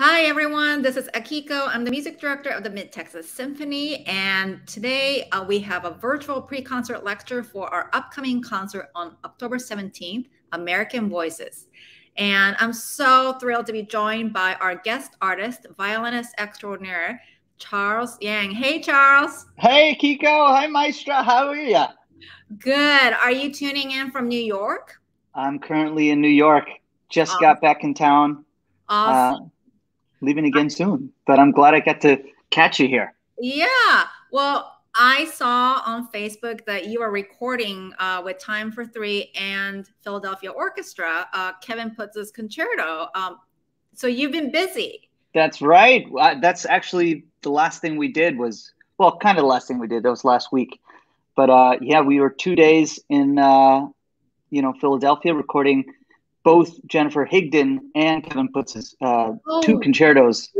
Hi, everyone. This is Akiko. I'm the music director of the Mid Texas Symphony. And today uh, we have a virtual pre concert lecture for our upcoming concert on October 17th, American Voices. And I'm so thrilled to be joined by our guest artist, violinist extraordinaire, Charles Yang. Hey, Charles. Hey, Kiko. Hi, Maestra. How are you? Good. Are you tuning in from New York? I'm currently in New York. Just awesome. got back in town. Awesome. Uh, leaving again soon. But I'm glad I got to catch you here. Yeah. Well, I saw on Facebook that you are recording uh, with Time for Three and Philadelphia Orchestra. Uh, Kevin Puts's concerto. Um, so you've been busy. That's right. That's actually the last thing we did was well, kind of the last thing we did. That was last week. But uh, yeah, we were two days in uh, you know Philadelphia recording both Jennifer Higdon and Kevin Puts's uh, oh, two concertos.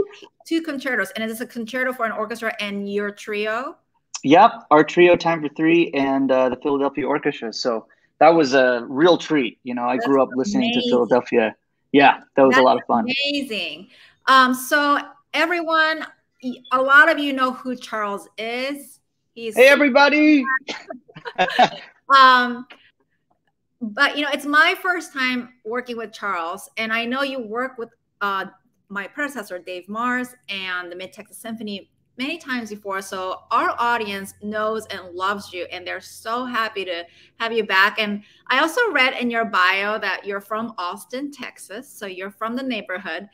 Two concertos, and is this a concerto for an orchestra and your trio? Yep, our trio, Time for Three, and uh, the Philadelphia Orchestra. So that was a real treat. You know, I That's grew up listening amazing. to Philadelphia. Yeah, that was That's a lot of fun. Amazing. Um, so everyone, a lot of you know who Charles is. He's hey everybody. um, but you know, it's my first time working with Charles, and I know you work with uh, my predecessor Dave Mairs and the Mid Texas Symphony many times before. So our audience knows and loves you, and they're so happy to have you back. And I also read in your bio that you're from Austin, Texas, so you're from the neighborhood,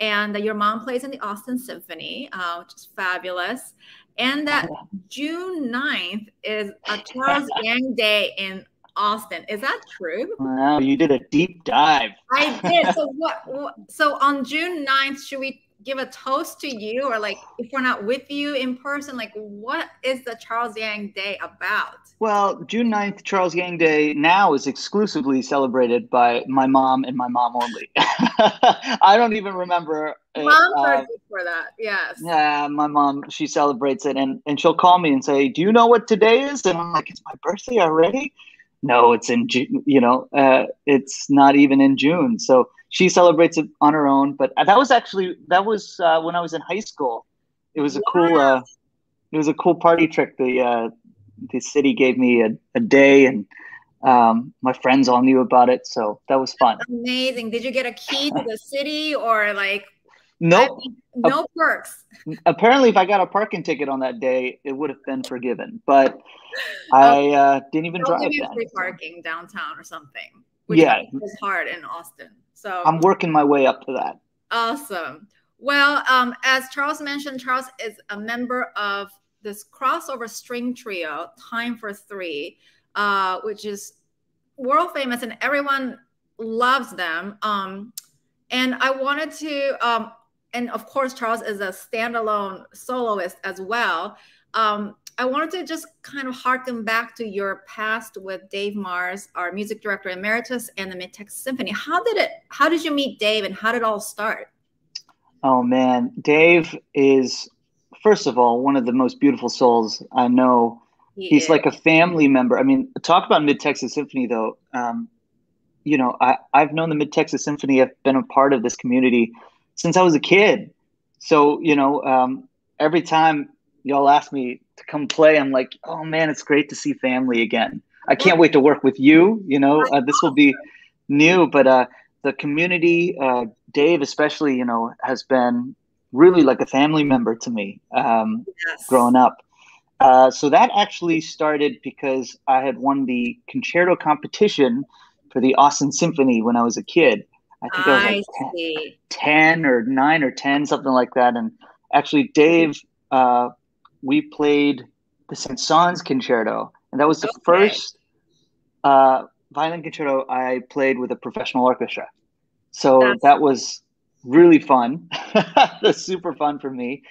and that your mom plays in the Austin Symphony, uh, which is fabulous. And that June 9th is a Charles Yang Day in Austin. Is that true? Wow, you did a deep dive. I did. So what, what so on June 9th, should we give a toast to you or like if we're not with you in person like what is the charles yang day about well june 9th charles yang day now is exclusively celebrated by my mom and my mom only i don't even remember mom uh, for that yes yeah my mom she celebrates it and and she'll call me and say do you know what today is and i'm like it's my birthday already no, it's in June, you know, uh, it's not even in June. So she celebrates it on her own. But that was actually, that was uh, when I was in high school. It was a cool, uh, it was a cool party trick. The, uh, the city gave me a, a day and um, my friends all knew about it. So that was fun. That's amazing. Did you get a key to the city or like Nope. I mean, no perks. Apparently, if I got a parking ticket on that day, it would have been forgiven. But I uh, didn't even drive. Give free parking downtown or something. Which yeah, is hard in Austin. So I'm working my way up to that. Awesome. Well, um, as Charles mentioned, Charles is a member of this crossover string trio, Time for Three, uh, which is world famous and everyone loves them. Um, and I wanted to um, and of course, Charles is a standalone soloist as well. Um, I wanted to just kind of harken back to your past with Dave Mairs, our music director emeritus, and the Mid Texas Symphony. How did it? How did you meet Dave, and how did it all start? Oh man, Dave is first of all one of the most beautiful souls I know. He He's is. like a family member. I mean, talk about Mid Texas Symphony though. Um, you know, I, I've known the Mid Texas Symphony. I've been a part of this community since I was a kid. So, you know, um, every time y'all ask me to come play, I'm like, oh man, it's great to see family again. I can't wait to work with you. You know, uh, this will be new, but uh, the community, uh, Dave especially, you know, has been really like a family member to me um, yes. growing up. Uh, so that actually started because I had won the concerto competition for the Austin Symphony when I was a kid. I think I, was like 10, 10, or 9 or 10, something like that. And actually, Dave, uh, we played the Saint-Saëns concerto. And that was the okay. first uh, violin concerto I played with a professional orchestra. So That's that was really fun. Super fun for me.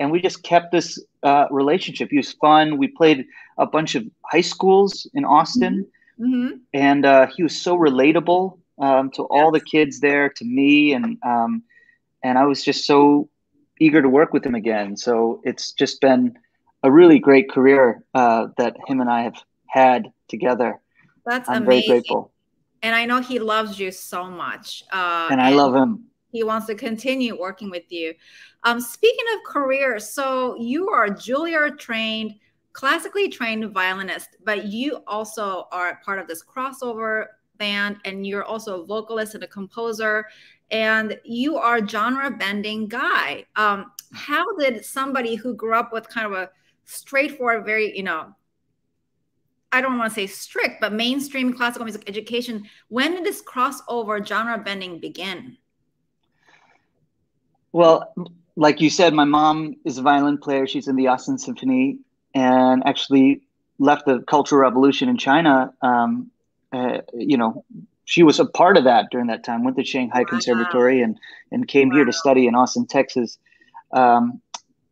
And we just kept this uh, relationship. He was fun. We played a bunch of high schools in Austin. Mm-hmm. mm-hmm. And uh, he was so relatable um, to all the kids there, to me, and um, and I was just so eager to work with him again. So it's just been a really great career uh, that him and I have had together. That's I'm amazing. very grateful. And I know he loves you so much. Uh, and I love him. he wants to continue working with you. Um, speaking of careers, so you are Juilliard trained, classically trained violinist, but you also are part of this crossover band, and you're also a vocalist and a composer, and you are genre bending guy. Um, how did somebody who grew up with kind of a straightforward, very you know I don't want to say strict, but mainstream classical music education. When did this crossover genre bending begin? Well, like you said, my mom is a violin player. She's in the Austin Symphony and actually left the Cultural Revolution in China. Um, uh, you know, she was a part of that during that time. Went to Shanghai wow. Conservatory and and came wow. here to study in Austin, Texas. Um,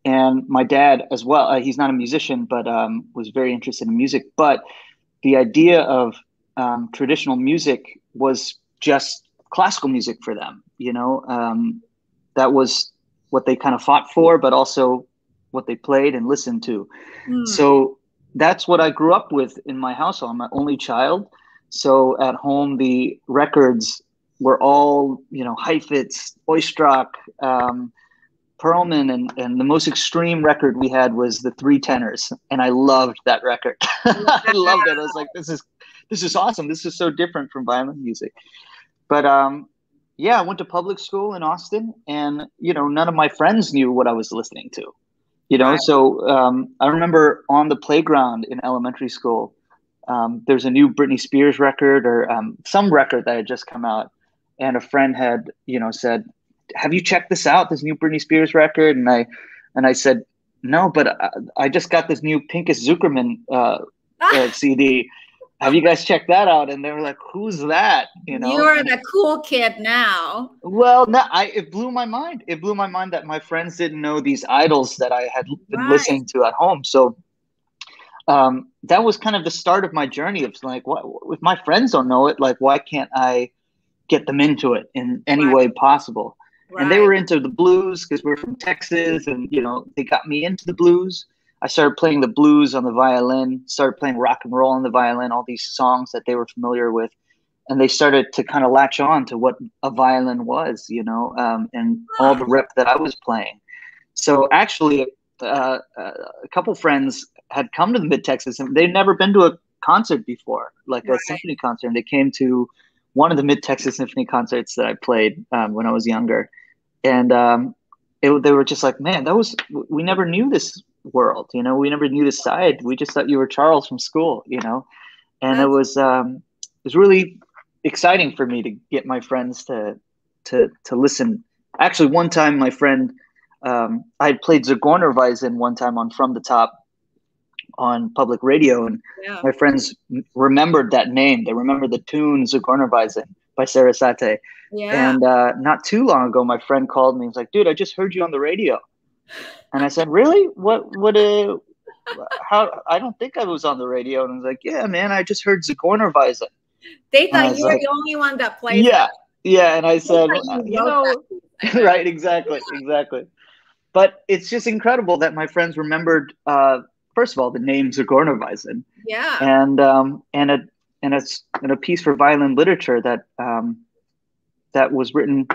and my dad as well. Uh, he's not a musician, but um, was very interested in music. But the idea of um, traditional music was just classical music for them. You know, um, that was what they kind of fought for, but also what they played and listened to. Mm. So that's what I grew up with in my household. I'm my only child. So at home, the records were all, you know, Heifetz, Oistrakh, um, Perlman, and, and the most extreme record we had was the Three Tenors, and I loved that record. I loved it. I was like, this is this is awesome. This is so different from violin music. But um, yeah, I went to public school in Austin, and you know, none of my friends knew what I was listening to. You know, right. so um, I remember on the playground in elementary school, um, there's a new Britney Spears record or um, some record that had just come out, and a friend had, you know, said, "Have you checked this out? This new Britney Spears record?" And I, and I said, "No, but I, I just got this new Pinchas Zukerman uh, uh, CD." have you guys checked that out? And they were like, who's that? You know, you're the cool kid now. Well, no, I it blew my mind. It blew my mind that my friends didn't know these idols that I had been right. listening to at home. So um, that was kind of the start of my journey of like, what if my friends don't know it? Like, why can't I get them into it in any right. way possible? Right. And they were into the blues because we're from Texas, and you know, they got me into the blues. I started playing the blues on the violin, started playing rock and roll on the violin, all these songs that they were familiar with. And they started to kind of latch on to what a violin was, you know, um, and all the rep that I was playing. So actually, uh, uh, a couple friends had come to the Mid Texas and they'd never been to a concert before, like right. a symphony concert. And they came to one of the Mid Texas Symphony concerts that I played um, when I was younger. And um, it, they were just like, man, that was, we never knew this world. You know, we never knew this side. We just thought you were Charles from school. You know, and it was um, it was really exciting for me to get my friends to to to listen. Actually, one time my friend um, I had played Zigeunerweisen one time on From the Top on public radio, and yeah. my friends remembered that name. They remembered the tune Zigeunerweisen by Sarasate. Yeah. And uh, not too long ago, my friend called me. He was like, "Dude, I just heard you on the radio." And I said, really? What, what, uh, how, I don't think I was on the radio. And I was like, yeah, man, I just heard Zigeunerweisen. They thought you were like, the only one that played. Yeah. That. Yeah. And I said, you, you know, right. Exactly. Exactly. But it's just incredible that my friends remembered, uh, first of all, the name Zigeunerweisen. Yeah. And, um, and a, and a, and a piece for violin literature that, um, that was written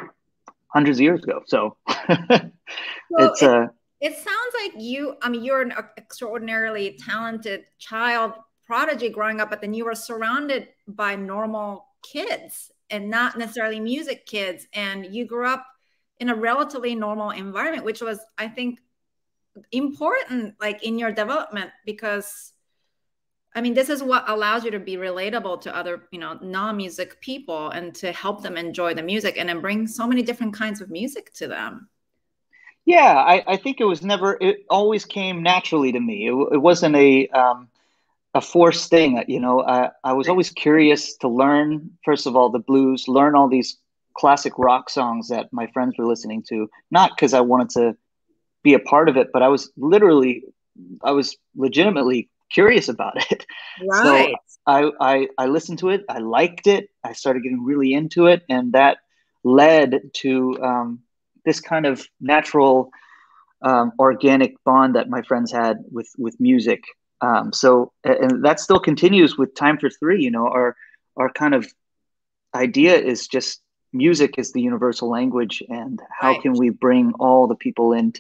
hundreds of years ago. So, it's a. Uh, it sounds like you. I mean, you're an extraordinarily talented child prodigy growing up, but then you were surrounded by normal kids and not necessarily music kids, and you grew up in a relatively normal environment, which was, I think, important, like in your development, because I mean, this is what allows you to be relatable to other, you know, non-music people and to help them enjoy the music and then bring so many different kinds of music to them. Yeah, I, I think it was never. It always came naturally to me. It, it wasn't a um, a forced thing. You know, I, I was always curious to learn. First of all, the blues, learn all these classic rock songs that my friends were listening to. Not because I wanted to be a part of it, but I was literally, I was legitimately curious about it. Right. So I, I, I listened to it. I liked it. I started getting really into it, and that led to um, this kind of natural, um, organic bond that my friends had with with music. Um, so, and that still continues with Time for Three. You know, our our kind of idea is just music is the universal language, and how right. can we bring all the people in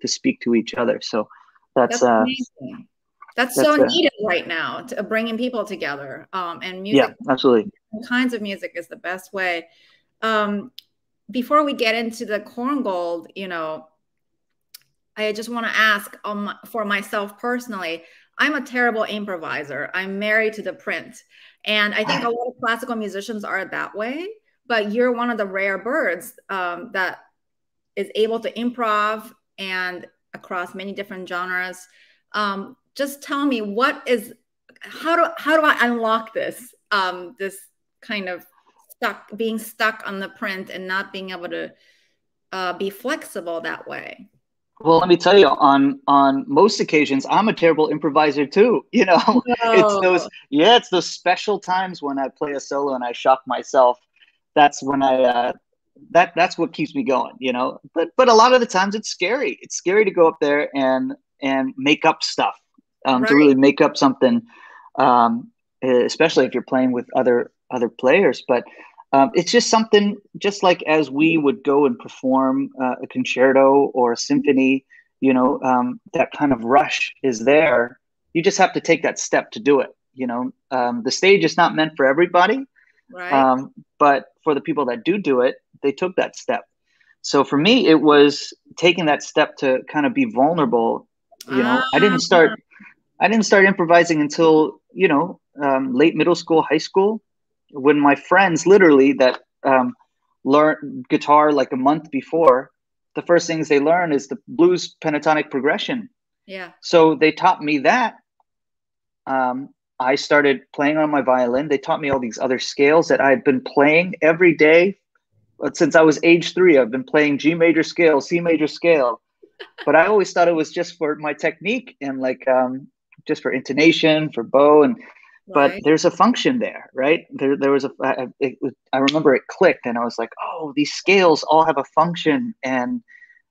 to speak to each other? So that's, that's uh, amazing. That's, that's so uh, needed right now, to, uh, bringing people together. Um, and music, yeah, absolutely. Kinds of music is the best way. Um, before we get into the Korngold, you know, I just want to ask um, for myself personally. I'm a terrible improviser. I'm married to the print. And I think a lot of classical musicians are that way, but you're one of the rare birds um, that is able to improv and across many different genres. Um, just tell me what is how do how do I unlock this um, this kind of stuck being stuck on the print and not being able to uh, be flexible that way. Well, let me tell you, on on most occasions, I'm a terrible improviser too. You know, no. it's those yeah, it's those special times when I play a solo and I shock myself. That's when I uh, that that's what keeps me going. You know, but but a lot of the times it's scary. It's scary to go up there and and make up stuff um, right. to really make up something, um, especially if you're playing with other other players. But um, it's just something, just like as we would go and perform uh, a concerto or a symphony, you know, um, that kind of rush is there. You just have to take that step to do it. You know, um, the stage is not meant for everybody, right. Um, but for the people that do do it, they took that step. So for me, it was taking that step to kind of be vulnerable. You know, I didn't start, ah. I didn't start improvising until you know um, late middle school, high school when my friends literally that um, learn guitar like a month before, the first things they learn is the blues pentatonic progression. Yeah. So they taught me that. Um, I started playing on my violin. They taught me all these other scales that I had been playing every day since I was age three. I've been playing G major scale, C major scale, but I always thought it was just for my technique and like um, just for intonation, for bow, and but right. there's a function there right there, there was a. I, it, I remember it clicked and i was like oh these scales all have a function and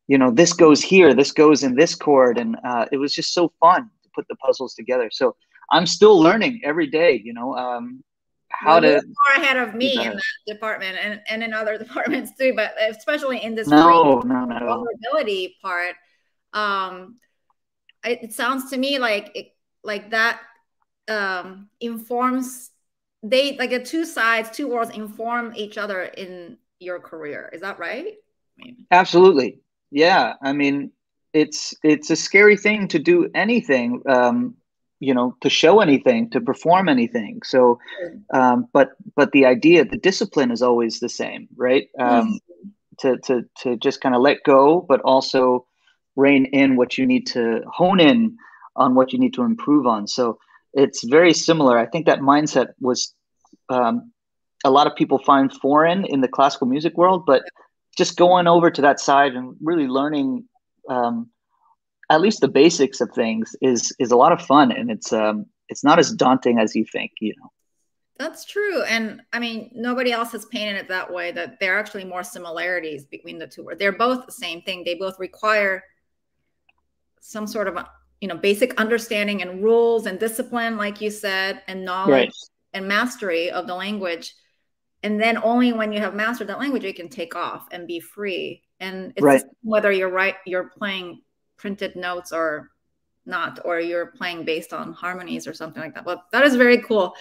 you know this goes here this goes in this chord and uh, it was just so fun to put the puzzles together so i'm still learning every day you know um, how well, to far ahead of me in that department and, and in other departments too but especially in this no, no, no. vulnerability part um it, it sounds to me like it, like that um, informs they like the two sides, two worlds inform each other in your career. Is that right? I mean, Absolutely. Yeah. I mean, it's it's a scary thing to do anything. Um, you know, to show anything, to perform anything. So, um, but but the idea, the discipline is always the same, right? Um. To to to just kind of let go, but also rein in what you need to hone in on what you need to improve on. So it's very similar. I think that mindset was um, a lot of people find foreign in the classical music world, but just going over to that side and really learning um, at least the basics of things is is a lot of fun, and it's um, it's not as daunting as you think. You know. That's true. And I mean, nobody else has painted it that way, that there are actually more similarities between the two. or They're both the same thing. They both require some sort of you know basic understanding and rules and discipline like you said and knowledge right. and mastery of the language and then only when you have mastered that language you can take off and be free and it's right. whether you're right you're playing printed notes or not or you're playing based on harmonies or something like that. Well that is very cool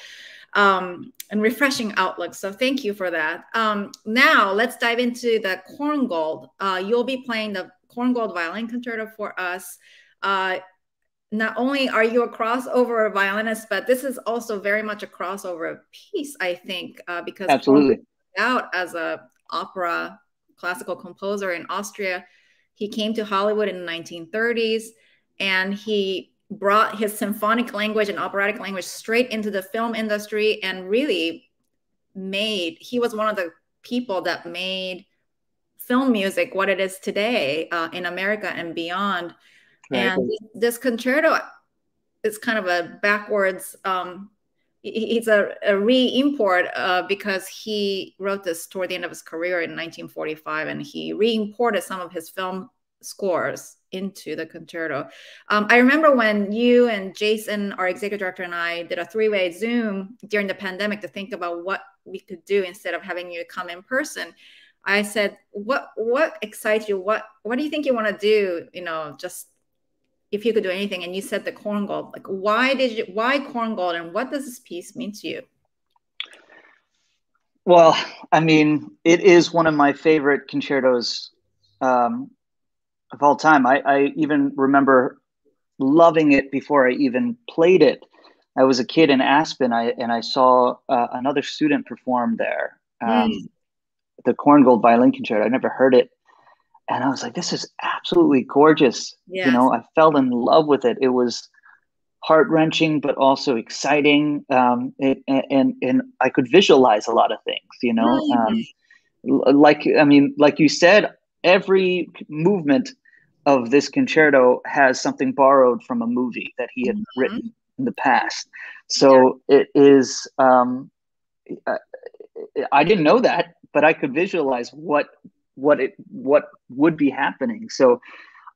um, and refreshing outlook so thank you for that. Um, now let's dive into the Korngold uh, you'll be playing the Korngold violin concerto for us. Uh, not only are you a crossover violinist, but this is also very much a crossover piece, I think, uh, because absolutely. out as a opera classical composer in Austria. He came to Hollywood in the 1930s, and he brought his symphonic language and operatic language straight into the film industry, and really made. He was one of the people that made film music what it is today uh, in America and beyond Right. And this concerto is kind of a backwards, um, it's a, a re-import uh, because he wrote this toward the end of his career in 1945 and he re-imported some of his film scores into the concerto. Um, I remember when you and Jason, our executive director, and I did a three-way Zoom during the pandemic to think about what we could do instead of having you come in person. I said, "What what excites you? What what do you think you want to do? You know, just if you could do anything." And you said the Korngold Like, why did you? Why Korngold And what does this piece mean to you? Well, I mean, it is one of my favorite concertos um, of all time. I, I even remember loving it before I even played it. I was a kid in Aspen, I, and I saw uh, another student perform there. Um, mm the Korngold violin concerto. I never heard it, and I was like, "This is absolutely gorgeous." Yes. You know, I fell in love with it. It was heart wrenching, but also exciting, um, it, and and I could visualize a lot of things. You know, um, like I mean, like you said, every movement of this concerto has something borrowed from a movie that he had mm-hmm. written in the past. So yeah. it is. Um, I didn't know that but I could visualize what what it what would be happening. So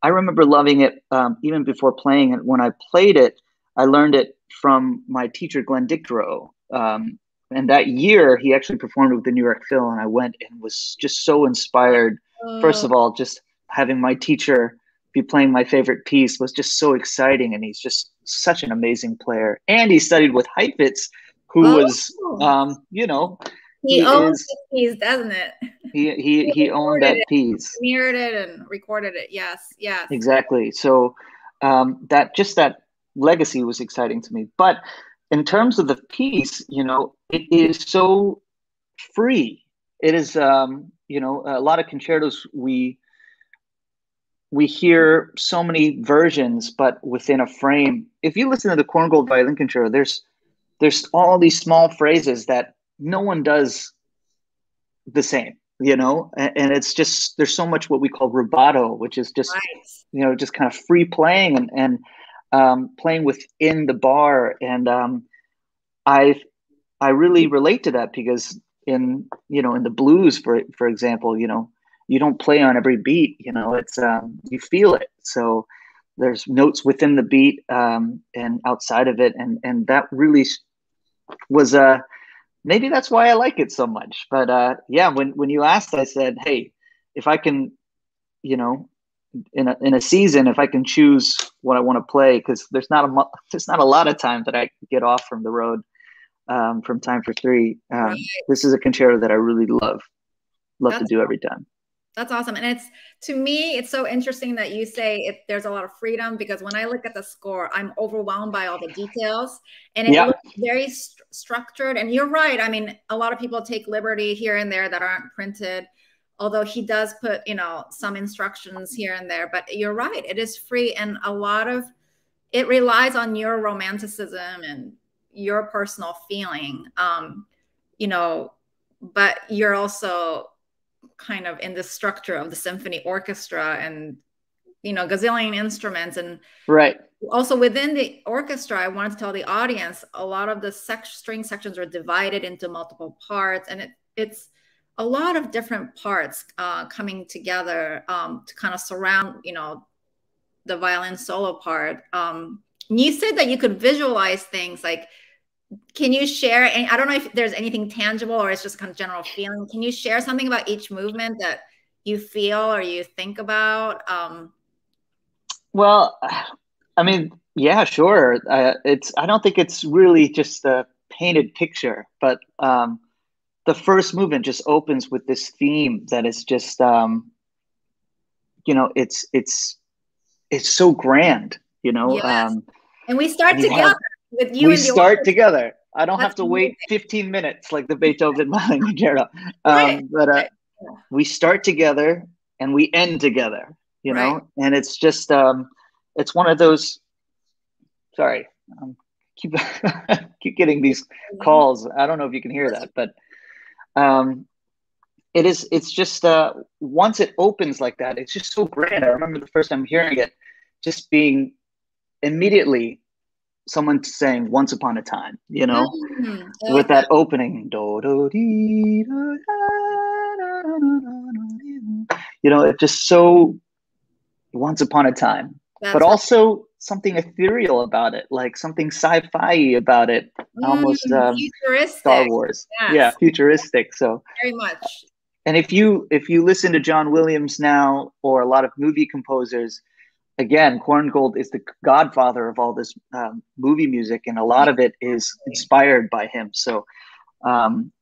I remember loving it um, even before playing it. When I played it, I learned it from my teacher Glenn Dicterow. Um, and that year, he actually performed with the New York Phil, and I went and was just so inspired. Oh. First of all, just having my teacher be playing my favorite piece was just so exciting, and he's just such an amazing player. And he studied with Heifetz, who oh. was, um, you know, he, he owns is, the piece, doesn't it? He he he, he owned that it, piece. Mirrored it and recorded it. Yes, yes. Exactly. So um, that just that legacy was exciting to me. But in terms of the piece, you know, it is so free. It is, um, you know, a lot of concertos we we hear so many versions, but within a frame. If you listen to the Korngold Violin Concerto, there's there's all these small phrases that no one does the same you know? And, it's just there's so much what we call rubato which is just right. you know just kind of free playing and and um, playing within the bar. And um, i i really relate to that because in you know in the blues for for example you know you don't play on every beat you know it's um, you feel it. So there's notes within the beat um, and outside of it. And and that really was a uh, maybe that's why I like it so much. But uh, yeah, when when you asked, I said, hey, if I can, you know, in a in a season, if I can choose what I want to play, because there's not a there's not a lot of time that I get off from the road um, from time for three. Um. This is a concerto that I really love love that's to do every time. That's awesome. And it's to me, it's so interesting that you say if there's a lot of freedom because when I look at the score, I'm overwhelmed by all the details and it yeah. looks very st- structured. And you're right. I mean, a lot of people take liberty here and there that aren't printed, although he does put, you know, some instructions here and there. But you're right. It is free. And a lot of it relies on your romanticism and your personal feeling. Um, you know, but you're also kind of in the structure of the symphony orchestra and you know gazillion instruments. And right. also within the orchestra i wanted to tell the audience a lot of the sec- string sections are divided into multiple parts and it, it's a lot of different parts uh, coming together um, to kind of surround you know the violin solo part. Um, and you said that you could visualize things like can you share and i don't know if there's anything tangible or it's just kind of general feeling. Can you share something about each movement that you feel or you think about? Um, well i mean yeah sure. Uh, it's i don't think it's really just a painted picture but um, the first movement just opens with this theme that is just um, you know it's it's it's so grand you know yes. um, and we start together have, with you. We start together. I don't That's have to amazing. wait 15 minutes like the Beethoven Concerto. Um, right. But uh, we start together and we end together, you know, right. and it's just, um, it's one of those, sorry, um, keep, keep getting these calls. I don't know if you can hear that, but, um, it is, it's just, uh, once it opens like that, it's just so grand. I remember the first time hearing it, just being immediately someone saying once upon a time you know mm-hmm. with that opening you know it's just so once upon a time That's but also something ethereal about it, like something sci-fi about it, almost mm, um, futuristic. Star Wars. Yes. Yeah, futuristic. So very much. And if you if you listen to John Williams now or a lot of movie composers, again, Korngold is the godfather of all this um, movie music, and a lot of it is inspired by him. So, um,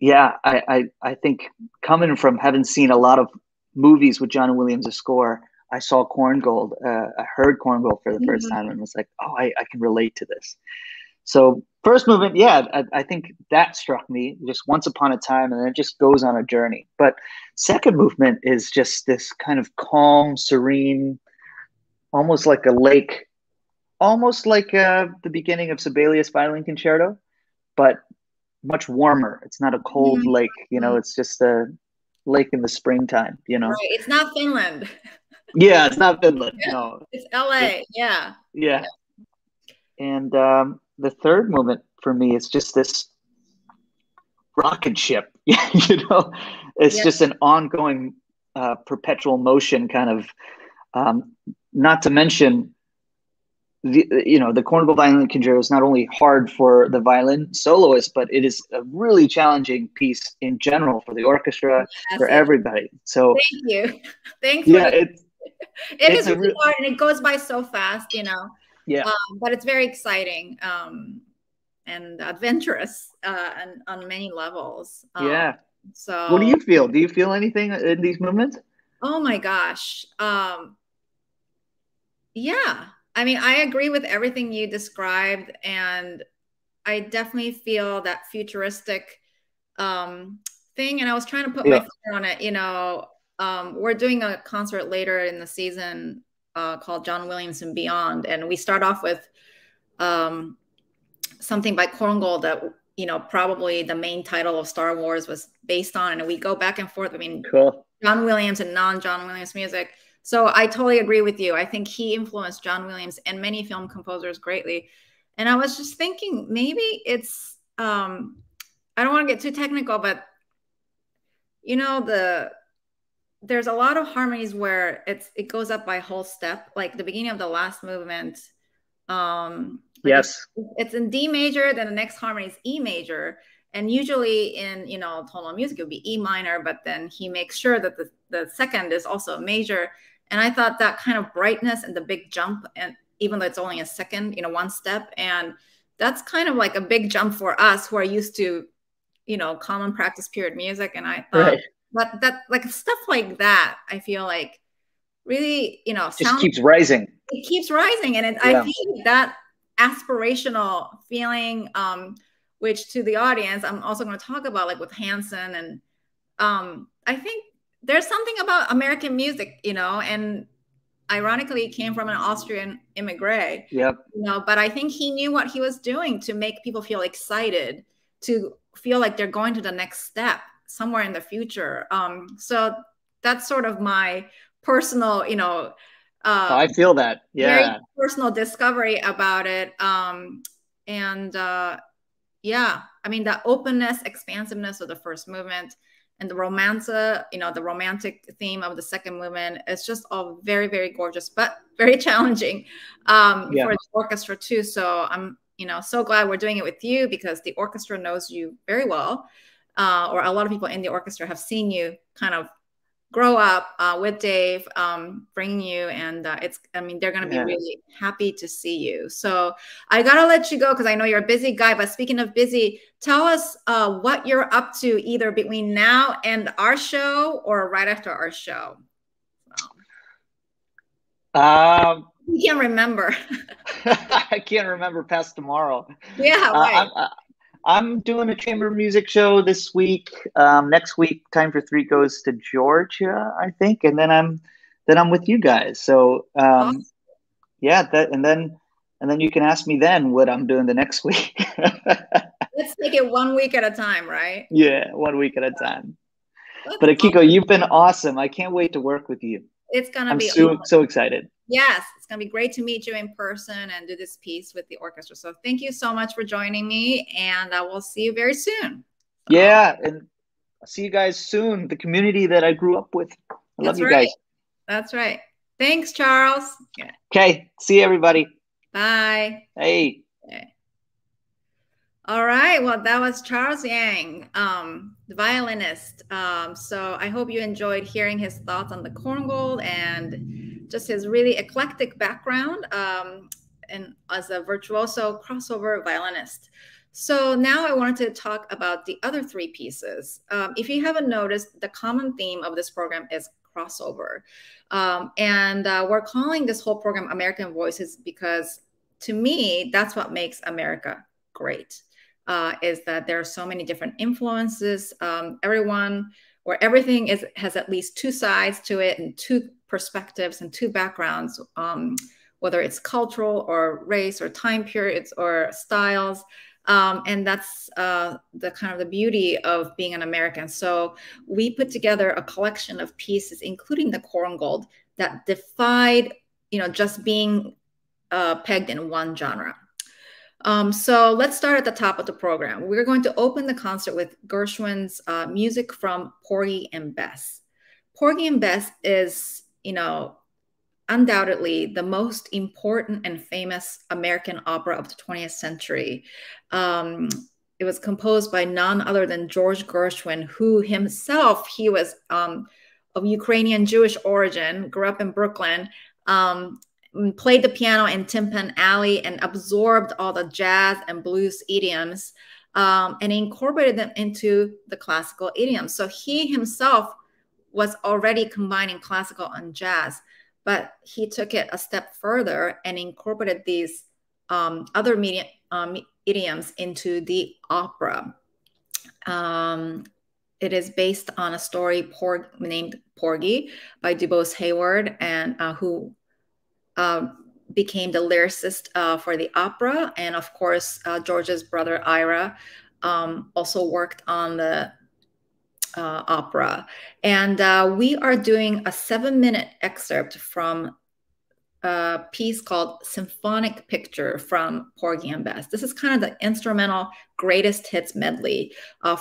yeah, I, I, I think coming from having seen a lot of movies with John Williams' score, I saw Korngold, uh, I heard Korngold for the 1st mm-hmm. time, and was like, oh, I, I can relate to this. So first movement, yeah, I, I, think that struck me just once upon a time, and then it just goes on a journey. But second movement is just this kind of calm, serene, almost like a lake, almost like uh, the beginning of Sibelius Violin Concerto, but much warmer. It's not a cold mm-hmm. lake, you know. It's just a lake in the springtime, you know. Right. It's not Finland. yeah, it's not Finland. No, it's LA. yeah. Yeah. And um, the third movement for me is just this rocket ship. you know, it's just an ongoing, uh, perpetual motion kind of um, not to mention the you know the Korngold violin concerto is not only hard for the violin soloist, but it is a really challenging piece in general for the orchestra for everybody. So thank you, thanks. Yeah, it, it is really hard and it goes by so fast, you know. Yeah, um, but it's very exciting um, and adventurous uh, and on many levels. Um, yeah. So, what do you feel? Do you feel anything in these movements? Oh my gosh. Um, yeah. I mean, I agree with everything you described. And I definitely feel that futuristic um, thing. And I was trying to put yeah. my finger on it. You know, um, we're doing a concert later in the season uh, called John Williams and Beyond. And we start off with um, something by Korngold that, you know, probably the main title of Star Wars was based on. And we go back and forth. I mean, cool. John Williams and non John Williams music. So I totally agree with you. I think he influenced John Williams and many film composers greatly. And I was just thinking maybe it's um I don't want to get too technical, but you know, the there's a lot of harmonies where it's it goes up by whole step, like the beginning of the last movement. Um yes. It's, it's in D major, then the next harmony is E major. And usually in you know tonal music it would be E minor, but then he makes sure that the, the second is also a major. And I thought that kind of brightness and the big jump, and even though it's only a second, you know, one step, and that's kind of like a big jump for us who are used to, you know, common practice period music. And I thought, right. but that like stuff like that, I feel like really, you know, just sound, keeps rising. It keeps rising, and it, yeah. I think that aspirational feeling, um, which to the audience, I'm also going to talk about, like with Hanson, and um, I think there's something about American music, you know, and ironically it came from an Austrian immigrant. Yep. You know, but I think he knew what he was doing to make people feel excited, to feel like they're going to the next step somewhere in the future. Um, so that's sort of my personal, you know, uh, I feel that. Yeah. personal discovery about it. Um, and uh, yeah, I mean, the openness, expansiveness of the first movement and the romance, you know, the romantic theme of the second movement is just all very, very gorgeous, but very challenging um, yeah. for the orchestra too. So I'm, you know, so glad we're doing it with you because the orchestra knows you very well, uh, or a lot of people in the orchestra have seen you kind of grow up uh, with Dave, um, bringing you, and uh, it's. I mean, they're going to be really happy to see you. So I gotta let you go because I know you're a busy guy. But speaking of busy, tell us uh, what you're up to either between now and our show or right after our show. Um, you can't remember. I can't remember past tomorrow. Yeah, uh, right. I'm doing a chamber music show this week. Um, next week, Time for Three goes to Georgia, I think, and then I'm then I'm with you guys. So um, awesome. yeah, that and then and then you can ask me then what I'm doing the next week. Let's take it one week at a time, right? Yeah, one week at a time. That's but Akiko, awesome. you've been awesome. I can't wait to work with you. It's gonna I'm be so, awesome. so excited. Yes, it's going to be great to meet you in person and do this piece with the orchestra. So thank you so much for joining me, and uh, I will see you very soon. Yeah, and I'll see you guys soon. The community that I grew up with. I love you right. guys. That's right. Thanks, Charles. Okay. See everybody. Bye. Hey. All right. Well, that was Charles Yang, um, the violinist. Um, so I hope you enjoyed hearing his thoughts on the Korngold and just his really eclectic background um, and as a virtuoso crossover violinist. So now I wanted to talk about the other three pieces. Um, if you haven't noticed, the common theme of this program is crossover. Um, and uh, we're calling this whole program American Voices because to me, that's what makes America great uh, is that there are so many different influences. Um, everyone or everything is has at least two sides to it and two perspectives and two backgrounds, um, whether it's cultural or race or time periods or styles. Um, and that's uh, the kind of the beauty of being an American. So we put together a collection of pieces, including the Korngold, that defied, you know, just being uh, pegged in one genre. Um, so let's start at the top of the program. We're going to open the concert with Gershwin's uh, music from Porgy and Bess. Porgy and Bess is, you know, undoubtedly the most important and famous American opera of the 20th century. Um, it was composed by none other than George Gershwin, who himself, he was um, of Ukrainian Jewish origin, grew up in Brooklyn, um, played the piano in Tin Pan Alley and absorbed all the jazz and blues idioms um, and incorporated them into the classical idioms. So he himself was already combining classical and jazz, but he took it a step further and incorporated these um, other medium, um, idioms into the opera. Um, it is based on a story por named Porgy by DuBose Heyward, and uh, who uh, became the lyricist uh, for the opera. And of course, uh, George's brother Ira um, also worked on the uh, opera. And uh, we are doing a seven minute excerpt from a piece called Symphonic Picture from Porgy and Bess. This is kind of the instrumental greatest hits medley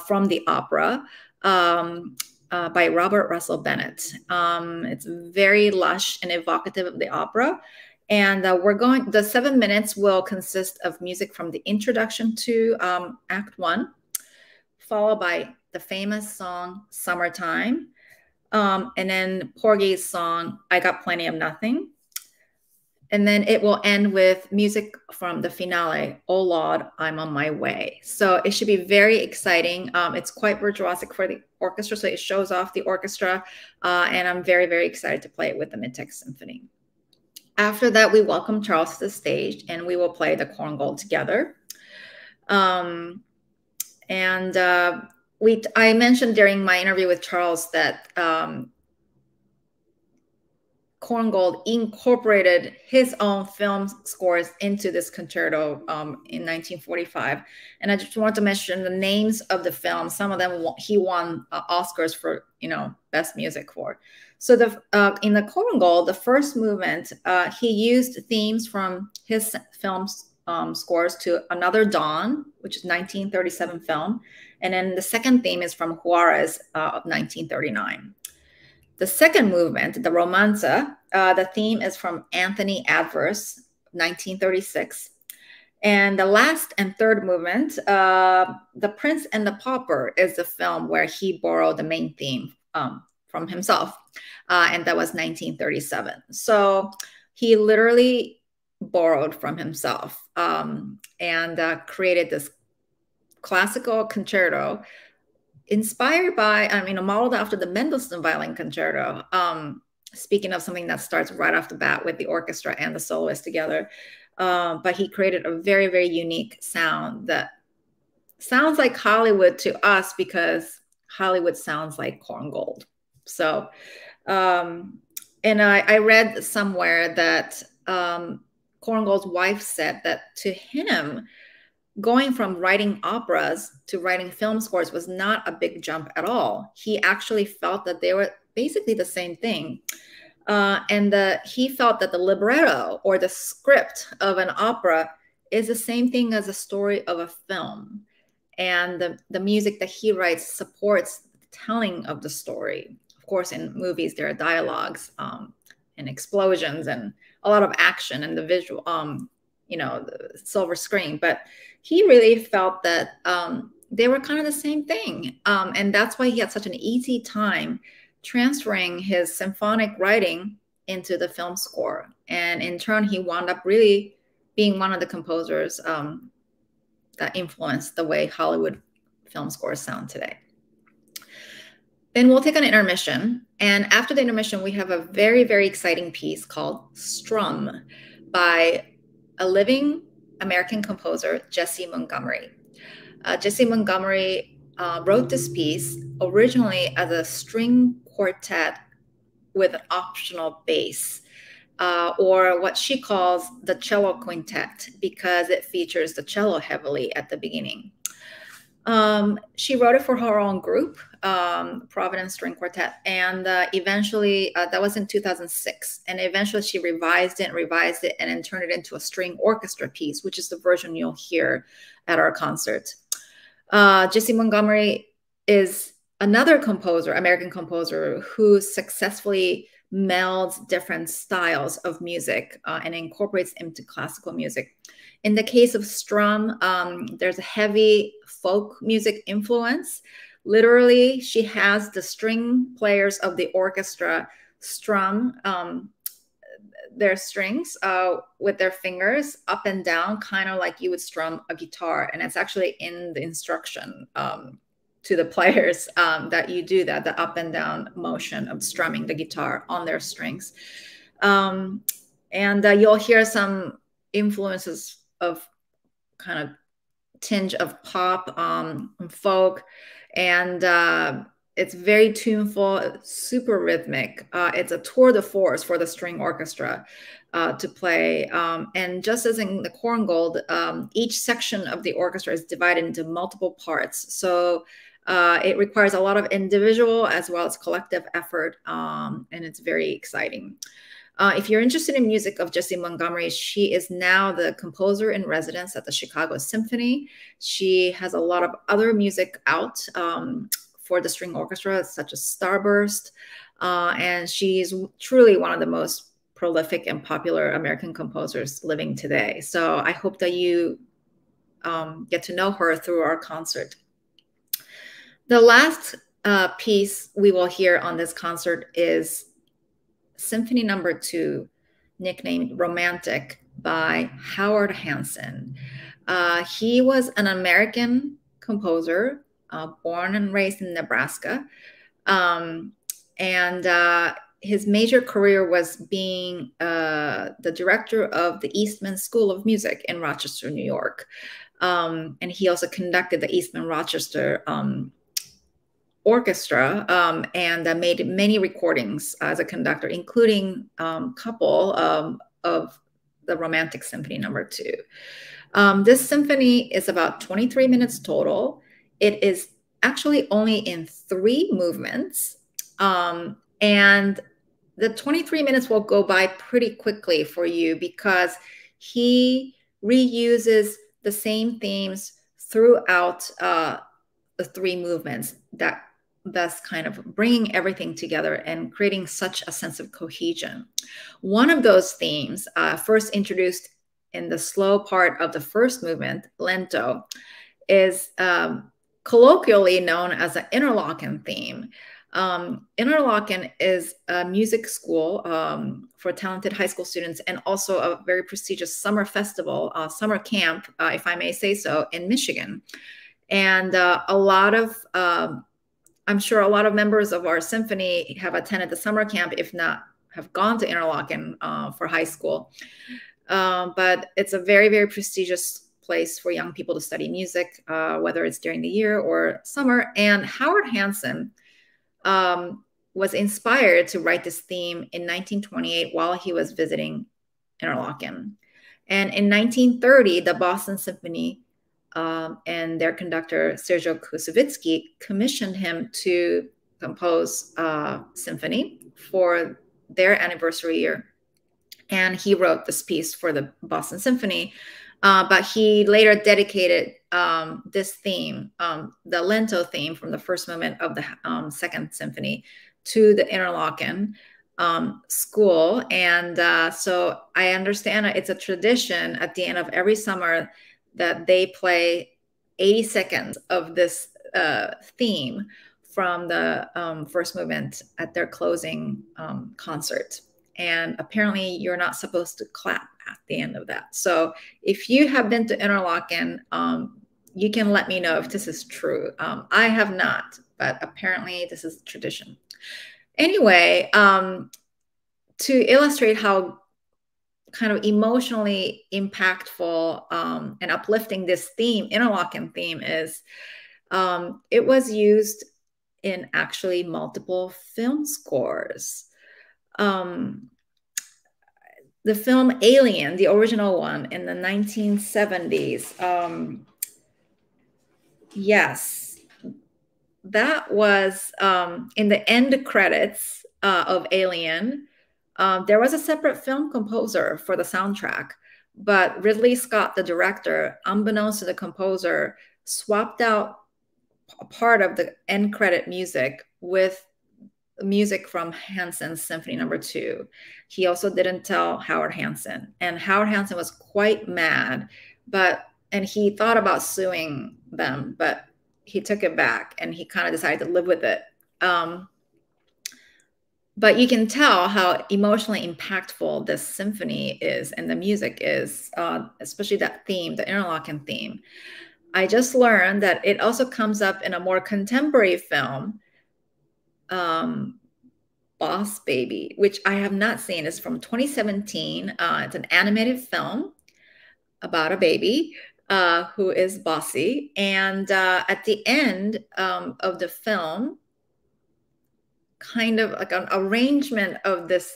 from the opera. Um, uh, by Robert Russell Bennett. Um, it's very lush and evocative of the opera. And uh, we're going, the seven minutes will consist of music from the introduction to um, Act One, followed by the famous song Summertime, um, and then Porgy's song I Got Plenty of Nothing. And then it will end with music from the finale, Oh Lord, I'm on my way. So it should be very exciting. Um, it's quite virtuosic for the orchestra, so it shows off the orchestra. Uh, and I'm very, very excited to play it with the Mid-Texas Symphony. After that, we welcome Charles to the stage and we will play the Korngold together. Um, and uh, we, I mentioned during my interview with Charles that um, Korngold incorporated his own film scores into this concerto um, in 1945. And I just want to mention the names of the films. Some of them he won uh, Oscars for, you know, best music for. So the uh, in the Korngold, the first movement, uh, he used themes from his film um, scores to Another Dawn, which is 1937 film, and then the second theme is from Juarez uh, of 1939. The second movement, the Romanza, uh, the theme is from Anthony Adverse, 1936. And the last and third movement, uh, The Prince and the Pauper, is the film where he borrowed the main theme um, from himself. Uh, and that was 1937. So he literally borrowed from himself um, and uh, created this classical concerto inspired by, I mean, modeled after the Mendelssohn Violin Concerto. Um, speaking of something that starts right off the bat with the orchestra and the soloist together. Um, but he created a very, very unique sound that sounds like Hollywood to us because Hollywood sounds like Korngold. So, um, and I, I, read somewhere that um, Korngold's wife said that to him, going from writing operas to writing film scores was not a big jump at all. He actually felt that they were basically the same thing. Uh, and the, he felt that the libretto or the script of an opera is the same thing as a story of a film. And the, the music that he writes supports the telling of the story. Of course, in movies, there are dialogues. Um, and explosions and a lot of action and the visual, um, you know, the silver screen. But he really felt that um, they were kind of the same thing. Um, and that's why he had such an easy time transferring his symphonic writing into the film score. And in turn, he wound up really being one of the composers um, that influenced the way Hollywood film scores sound today. Then we'll take an intermission. And after the intermission, we have a very, very exciting piece called Strum by a living American composer, Jessie Montgomery. Uh, Jessie Montgomery uh, wrote this piece originally as a string quartet with an optional bass, uh, or what she calls the cello quintet, because it features the cello heavily at the beginning. Um, she wrote it for her own group, um, Providence String Quartet, and uh, eventually uh, that was in 2006. And eventually she revised it, and revised it, and then turned it into a string orchestra piece, which is the version you'll hear at our concert. Uh, Jessie Montgomery is another composer, American composer, who successfully melds different styles of music uh, and incorporates into classical music. In the case of Strum, um, there's a heavy folk music influence. Literally, she has the string players of the orchestra strum um, their strings uh, with their fingers up and down, kind of like you would strum a guitar. And it's actually in the instruction um, to the players um, that you do that, the up and down motion of strumming the guitar on their strings. Um, and uh, you'll hear some influences of kind of tinge of pop, um, folk, and uh, it's very tuneful, super rhythmic. Uh, it's a tour de force for the string orchestra uh, to play. Um, and just as in the Korngold, um, each section of the orchestra is divided into multiple parts. So uh, it requires a lot of individual as well as collective effort, um, and it's very exciting. Uh, if you're interested in music of Jessie Montgomery, she is now the composer in residence at the Chicago Symphony. She has a lot of other music out um, for the string orchestra, such as Starburst. Uh, and she's truly one of the most prolific and popular American composers living today. So I hope that you um, get to know her through our concert. The last uh, piece we will hear on this concert is Symphony Number Two, nicknamed Romantic by Howard Hanson. Uh, he was an American composer, uh, born and raised in Nebraska. Um, and uh, his major career was being uh, the director of the Eastman School of Music in Rochester, New York. Um, and he also conducted the Eastman Rochester um, orchestra um, and uh, made many recordings as a conductor, including a um, couple um, of the Romantic Symphony Number Two. Um, this symphony is about 23 minutes total. It is actually only in three movements, um, and the 23 minutes will go by pretty quickly for you because he reuses the same themes throughout uh, the three movements that thus kind of bringing everything together and creating such a sense of cohesion. One of those themes, uh, first introduced in the slow part of the first movement, lento, is um, colloquially known as the Interlochen theme. Um, Interlochen is a music school um, for talented high school students and also a very prestigious summer festival, uh, summer camp, uh, if I may say so, in Michigan. And uh, a lot of um, I'm sure a lot of members of our symphony have attended the summer camp, if not have gone to Interlochen uh, for high school. Um, but it's a very, very prestigious place for young people to study music, uh, whether it's during the year or summer. And Howard Hanson um, was inspired to write this theme in 1928 while he was visiting Interlochen. And in 1930, the Boston Symphony um, and their conductor Sergio Koussevitzky commissioned him to compose a symphony for their anniversary year. And he wrote this piece for the Boston Symphony. Uh, but he later dedicated um, this theme, um, the lento theme from the first movement of the um, second symphony, to the Interlochen. um, school. And uh, so I understand it's a tradition at the end of every summer that they play 80 seconds of this uh, theme from the um, first movement at their closing um, concert. And apparently, you're not supposed to clap at the end of that. So, if you have been to Interlochen, um, you can let me know if this is true. Um, I have not, but apparently, this is tradition. Anyway, um, to illustrate how kind of emotionally impactful um, and uplifting this theme, Interlochen theme, is, um, it was used in actually multiple film scores. Um, the film Alien, the original one in the 1970s, um, yes, that was um, in the end credits uh, of Alien. Um, there was a separate film composer for the soundtrack, but Ridley Scott, the director, unbeknownst to the composer, swapped out a part of the end credit music with music from Hanson's Symphony Number no. Two. He also didn't tell Howard Hanson, and Howard Hanson was quite mad, but and he thought about suing them, but he took it back and he kind of decided to live with it. Um, but you can tell how emotionally impactful this symphony is and the music is, uh, especially that theme, the Interlochen theme. I just learned that it also comes up in a more contemporary film, um, Boss Baby, which I have not seen. It's from 2017. Uh, it's an animated film about a baby uh, who is bossy. And uh, at the end um, of the film, kind of like an arrangement of this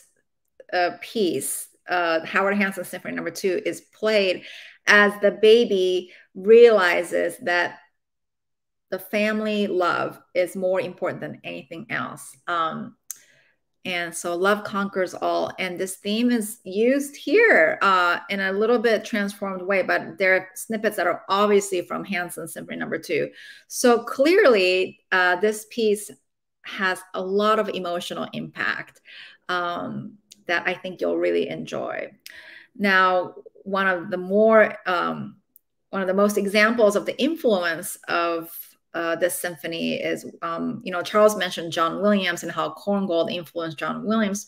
uh, piece, uh, Howard Hanson Symphony Number Two, is played as the baby realizes that the family love is more important than anything else. Um, and so love conquers all. And this theme is used here uh, in a little bit transformed way, but there are snippets that are obviously from Hanson Symphony Number Two. So clearly, uh, this piece has a lot of emotional impact um, that I think you'll really enjoy. Now, one of the more um, one of the most examples of the influence of uh, this symphony is, um, you know, Charles mentioned John Williams and how Korngold influenced John Williams.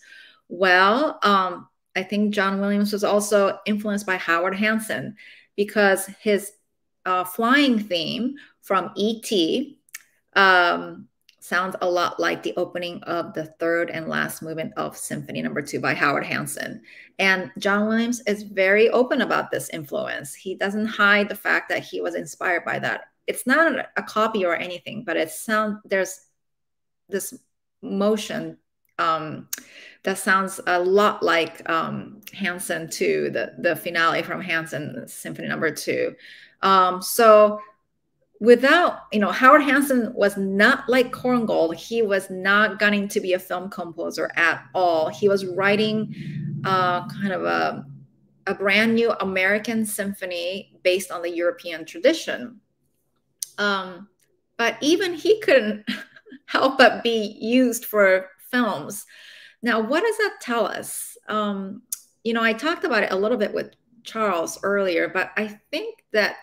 Well, um, I think John Williams was also influenced by Howard Hanson because his uh, flying theme from E.T. Um, sounds a lot like the opening of the third and last movement of Symphony Number no. Two by Howard Hanson. And John Williams is very open about this influence. He doesn't hide the fact that he was inspired by that. It's not a copy or anything, but it sound there's this motion um, that sounds a lot like um, Hanson 2, the, the finale from Hanson Symphony Number no. Two. Um, so without you know howard hanson was not like korngold he was not gunning to be a film composer at all. He was writing uh, kind of a, a brand new american symphony based on the european tradition. Um, but even he couldn't help but be used for films. Now what does that tell us? Um, you know i talked about it a little bit with charles earlier but i think that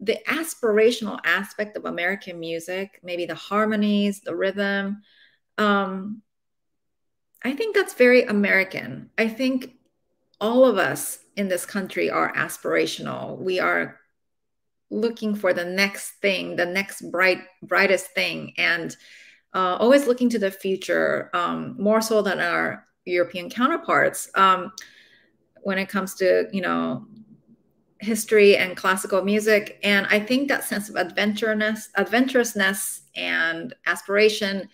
the aspirational aspect of American music, maybe the harmonies, the rhythm, um, I think that's very American. I think all of us in this country are aspirational. We are looking for the next thing, the next bright, brightest thing, and uh, always looking to the future um, more so than our European counterparts. Um, when it comes to you know history and classical music. And I think that sense of adventurousness, adventurousness and aspiration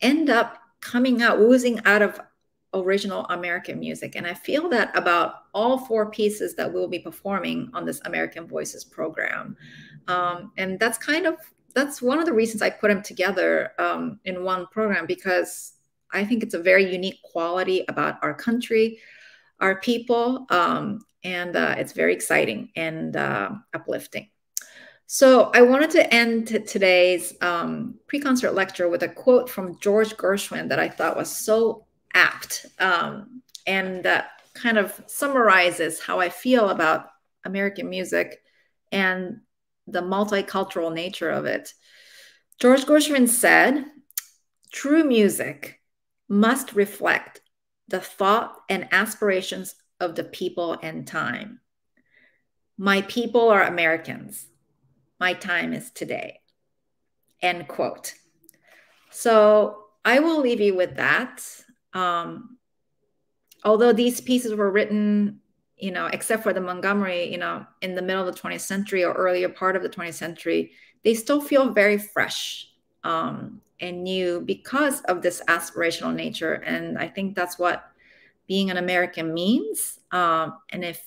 end up coming out, oozing out of original American music. And I feel that about all four pieces that we'll be performing on this American Voices program. Um, and that's kind of that's one of the reasons I put them together um, in one program because I think it's a very unique quality about our country, our people, um, and uh, it's very exciting and uh, uplifting. So I wanted to end today's um, pre-concert lecture with a quote from George Gershwin that I thought was so apt um, and that kind of summarizes how I feel about American music and the multicultural nature of it. George Gershwin said, True music must reflect the thought and aspirations of the people and time. My people are Americans. My time is today. End quote. So I will leave you with that. Um, although these pieces were written, you know, except for the Montgomery, you know, in the middle of the 20th century or earlier part of the 20th century, they still feel very fresh um, and new because of this aspirational nature. And I think that's what being an American means. Um, and if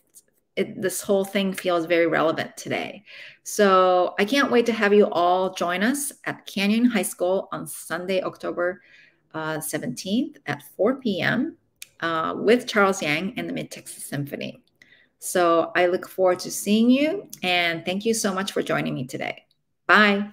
it, this whole thing feels very relevant today. So I can't wait to have you all join us at Canyon High School on Sunday, October uh, 17th at 4 p.m. Uh, with Charles Yang and the Mid Texas Symphony. So I look forward to seeing you and thank you so much for joining me today. Bye.